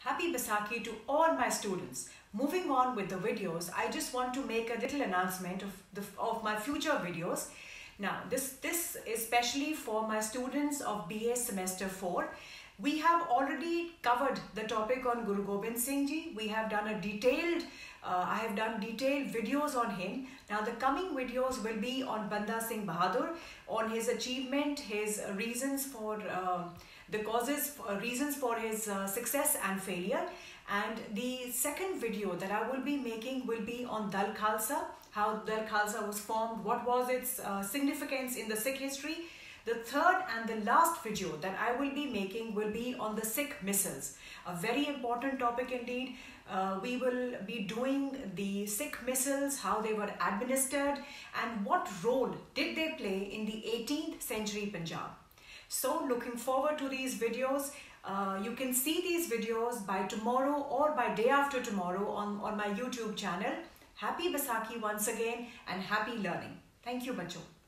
Happy Baisakhi to all my students. Moving on with the videos, I just want to make a little announcement of, the, of my future videos. Now, this, this is especially for my students of BA Semester 4. We have already covered the topic on Guru Gobind Singh Ji. We have done a detailed, uh, I have done detailed videos on him. Now the coming videos will be on Banda Singh Bahadur, on his achievement, his reasons for uh, the causes, uh, reasons for his uh, success and failure. And the second video that I will be making will be on Dal Khalsa, how Dal Khalsa was formed, what was its uh, significance in the Sikh history. The third and the last video that I will be making will be on the Sikh misls, a very important topic indeed. Uh, we will be doing the Sikh misls, how they were administered, and what role did they play in the 18th century Punjab. So looking forward to these videos. Uh, you can see these videos by tomorrow or by day after tomorrow on, on my YouTube channel. Happy Baisakhi once again and happy learning. Thank you, Bacho.